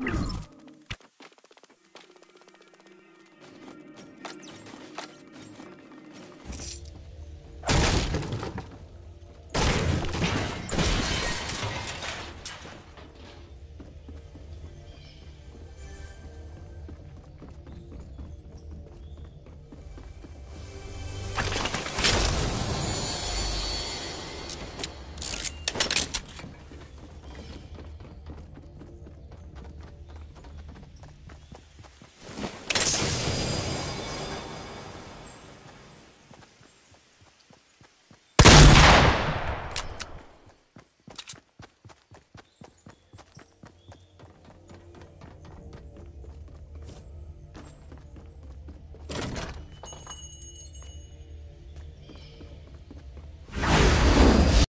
you